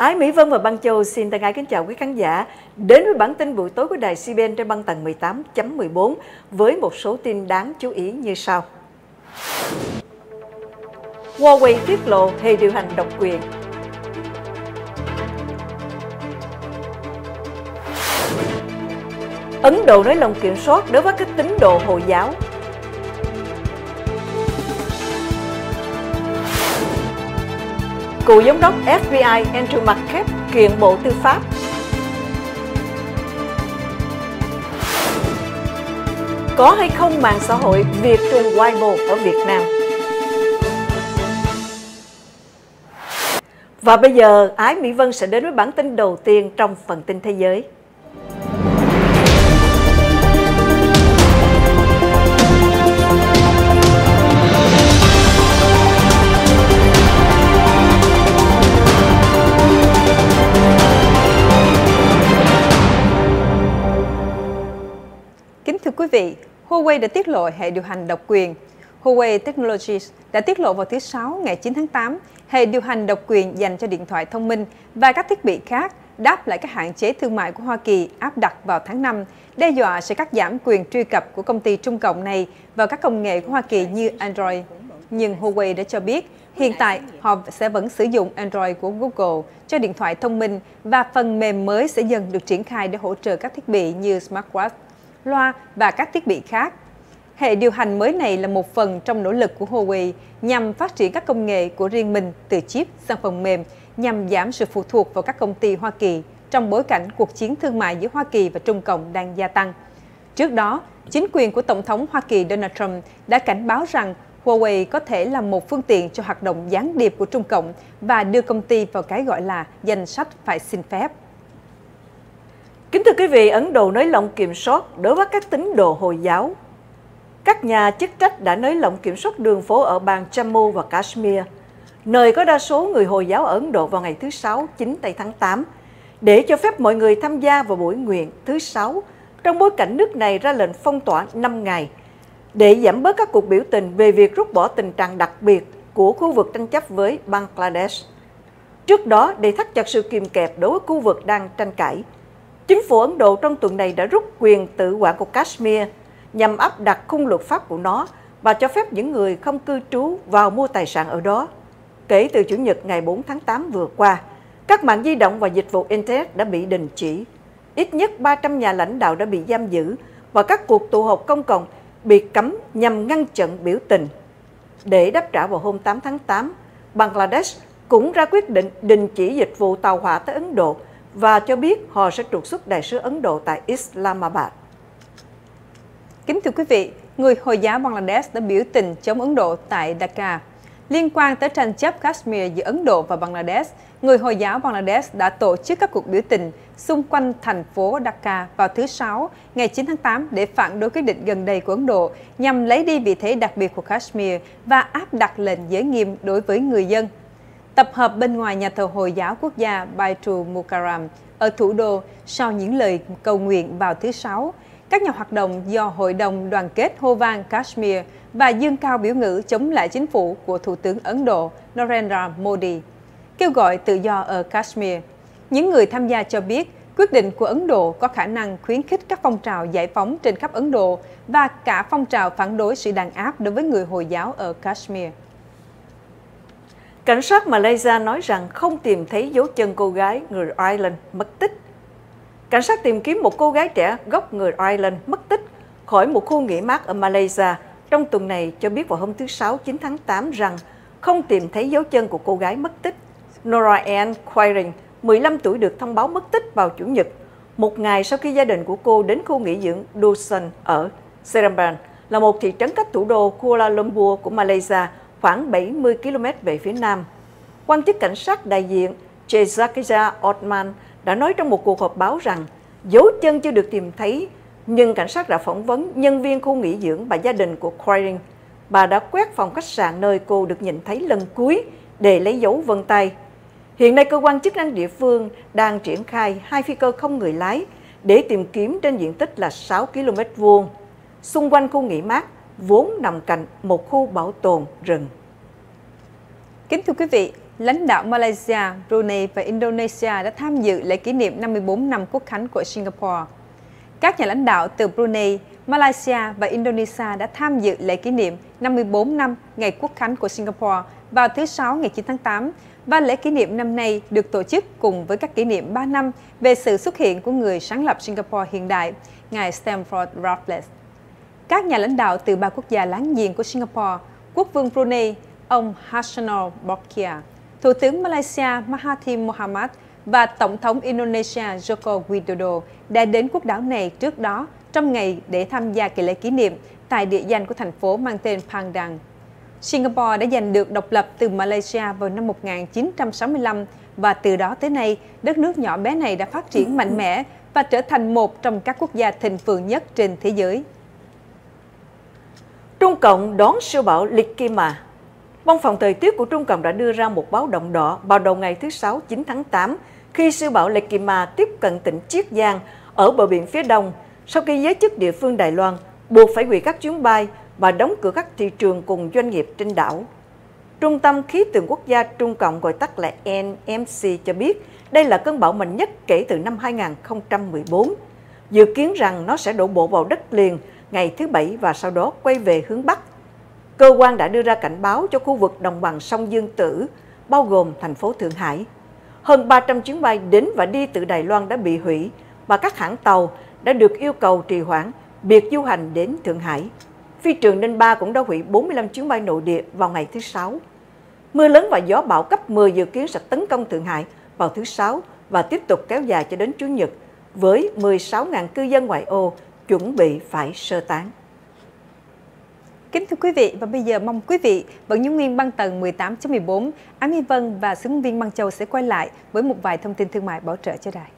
Ái Mỹ Vân và Băng Châu xin thân ái kính chào quý khán giả đến với bản tin buổi tối của đài CBN trên băng tầng 18.14 với một số tin đáng chú ý như sau. Huawei tiết lộ hệ điều hành độc quyền. Ấn Độ nới lỏng kiểm soát đối với các tín đồ Hồi giáo cựu giám đốc FBI Andrew McCabe kiện Bộ Tư pháp. Có hay không mạng xã hội Việt Trung Weibo ở Việt Nam? Và bây giờ, Ái Mỹ Vân sẽ đến với bản tin đầu tiên trong phần tin thế giới. Vị, Huawei đã tiết lộ hệ điều hành độc quyền. Huawei Technologies đã tiết lộ vào thứ Sáu ngày 9 tháng 8 hệ điều hành độc quyền dành cho điện thoại thông minh và các thiết bị khác đáp lại các hạn chế thương mại của Hoa Kỳ áp đặt vào tháng 5, đe dọa sẽ cắt giảm quyền truy cập của công ty Trung Cộng này vào các công nghệ của Hoa Kỳ như Android. Nhưng Huawei đã cho biết hiện tại họ sẽ vẫn sử dụng Android của Google cho điện thoại thông minh và phần mềm mới sẽ dần được triển khai để hỗ trợ các thiết bị như smartwatch loa và các thiết bị khác. Hệ điều hành mới này là một phần trong nỗ lực của Huawei nhằm phát triển các công nghệ của riêng mình từ chip sang phần mềm nhằm giảm sự phụ thuộc vào các công ty Hoa Kỳ trong bối cảnh cuộc chiến thương mại giữa Hoa Kỳ và Trung Cộng đang gia tăng. Trước đó, chính quyền của Tổng thống Hoa Kỳ Donald Trump đã cảnh báo rằng Huawei có thể là một phương tiện cho hoạt động gián điệp của Trung Cộng và đưa công ty vào cái gọi là danh sách phải xin phép. Kính thưa quý vị, Ấn Độ nới lỏng kiểm soát đối với các tín đồ Hồi giáo. Các nhà chức trách đã nới lỏng kiểm soát đường phố ở bang Jammu và Kashmir, nơi có đa số người Hồi giáo ở Ấn Độ vào ngày thứ Sáu, 9 tây tháng 8, để cho phép mọi người tham gia vào buổi nguyện thứ Sáu trong bối cảnh nước này ra lệnh phong tỏa 5 ngày để giảm bớt các cuộc biểu tình về việc rút bỏ tình trạng đặc biệt của khu vực tranh chấp với Bangladesh. Trước đó, để thắt chặt sự kìm kẹp đối với khu vực đang tranh cãi, Chính phủ Ấn Độ trong tuần này đã rút quyền tự quản của Kashmir nhằm áp đặt khung luật pháp của nó và cho phép những người không cư trú vào mua tài sản ở đó. Kể từ Chủ nhật ngày 4 tháng 8 vừa qua, các mạng di động và dịch vụ Internet đã bị đình chỉ. Ít nhất 300 nhà lãnh đạo đã bị giam giữ và các cuộc tụ họp công cộng bị cấm nhằm ngăn chặn biểu tình. Để đáp trả vào hôm 8 tháng 8, Bangladesh cũng ra quyết định đình chỉ dịch vụ tàu hỏa tới Ấn Độ và cho biết họ sẽ trục xuất đại sứ Ấn Độ tại Islamabad. Kính thưa quý vị, người Hồi giáo Bangladesh đã biểu tình chống Ấn Độ tại Dhaka. Liên quan tới tranh chấp Kashmir giữa Ấn Độ và Bangladesh, người Hồi giáo Bangladesh đã tổ chức các cuộc biểu tình xung quanh thành phố Dhaka vào thứ Sáu, ngày 9 tháng 8 để phản đối quyết định gần đây của Ấn Độ nhằm lấy đi vị thế đặc biệt của Kashmir và áp đặt lệnh giới nghiêm đối với người dân tập hợp bên ngoài nhà thờ Hồi giáo quốc gia Baitul Mukarram ở thủ đô sau những lời cầu nguyện vào thứ Sáu. Các nhà hoạt động do Hội đồng Đoàn kết Hô vang Kashmir và dương cao biểu ngữ chống lại chính phủ của Thủ tướng Ấn Độ Narendra Modi, kêu gọi tự do ở Kashmir. Những người tham gia cho biết quyết định của Ấn Độ có khả năng khuyến khích các phong trào giải phóng trên khắp Ấn Độ và cả phong trào phản đối sự đàn áp đối với người Hồi giáo ở Kashmir. Cảnh sát Malaysia nói rằng không tìm thấy dấu chân cô gái người Ireland mất tích. Cảnh sát tìm kiếm một cô gái trẻ gốc người Ireland mất tích khỏi một khu nghỉ mát ở Malaysia trong tuần này cho biết vào hôm thứ Sáu 9 tháng 8 rằng không tìm thấy dấu chân của cô gái mất tích. Nora Ann Quiring, 15 tuổi được thông báo mất tích vào Chủ nhật, một ngày sau khi gia đình của cô đến khu nghỉ dưỡng Dusun ở Seremban, là một thị trấn cách thủ đô Kuala Lumpur của Malaysia khoảng 70 km về phía nam. Quan chức cảnh sát đại diện Jezakiza Otman đã nói trong một cuộc họp báo rằng dấu chân chưa được tìm thấy, nhưng cảnh sát đã phỏng vấn nhân viên khu nghỉ dưỡng và gia đình của Quiring. Bà đã quét phòng khách sạn nơi cô được nhìn thấy lần cuối để lấy dấu vân tay. Hiện nay cơ quan chức năng địa phương đang triển khai hai phi cơ không người lái để tìm kiếm trên diện tích là 6 km vuông xung quanh khu nghỉ mát vốn nằm cạnh một khu bảo tồn rừng. Kính thưa quý vị, lãnh đạo Malaysia, Brunei và Indonesia đã tham dự lễ kỷ niệm 54 năm quốc khánh của Singapore. Các nhà lãnh đạo từ Brunei, Malaysia và Indonesia đã tham dự lễ kỷ niệm 54 năm ngày quốc khánh của Singapore vào thứ Sáu ngày 9 tháng 8 và lễ kỷ niệm năm nay được tổ chức cùng với các kỷ niệm 3 năm về sự xuất hiện của người sáng lập Singapore hiện đại, ngài Stamford Raffles. Các nhà lãnh đạo từ ba quốc gia láng giềng của Singapore, quốc vương Brunei, ông Hassanal Bolkiah, Thủ tướng Malaysia Mahathir Mohamad và Tổng thống Indonesia Joko Widodo đã đến quốc đảo này trước đó trong ngày để tham gia kỳ lễ kỷ niệm tại địa danh của thành phố mang tên Pandang. Singapore đã giành được độc lập từ Malaysia vào năm 1965 và từ đó tới nay, đất nước nhỏ bé này đã phát triển mạnh mẽ và trở thành một trong các quốc gia thịnh vượng nhất trên thế giới. Trung Cộng đón siêu bão Likima. Văn phòng thời tiết của Trung Cộng đã đưa ra một báo động đỏ vào đầu ngày thứ Sáu 9 tháng 8 khi siêu bão Likima tiếp cận tỉnh Chiết Giang ở bờ biển phía đông sau khi giới chức địa phương Đài Loan buộc phải hủy các chuyến bay và đóng cửa các thị trường cùng doanh nghiệp trên đảo. Trung tâm Khí tượng Quốc gia Trung Cộng, gọi tắt là NMC cho biết đây là cơn bão mạnh nhất kể từ năm 2014. Dự kiến rằng nó sẽ đổ bộ vào đất liền ngày thứ Bảy và sau đó quay về hướng Bắc. Cơ quan đã đưa ra cảnh báo cho khu vực đồng bằng sông Dương Tử, bao gồm thành phố Thượng Hải. Hơn 300 chuyến bay đến và đi từ Đài Loan đã bị hủy và các hãng tàu đã được yêu cầu trì hoãn việc du hành đến Thượng Hải. Phi trường Ninh Ba cũng đã hủy 45 chuyến bay nội địa vào ngày thứ Sáu. Mưa lớn và gió bão cấp 10 dự kiến sẽ tấn công Thượng Hải vào thứ Sáu và tiếp tục kéo dài cho đến Chủ nhật với 16.000 cư dân ngoại ô chuẩn bị phải sơ tán. Kính thưa quý vị và bây giờ mong quý vị vẫn nhân viên băng tầng 18.14, Ám Y Vân và xứng viên Băng Châu sẽ quay lại với một vài thông tin thương mại bảo trợ cho đài.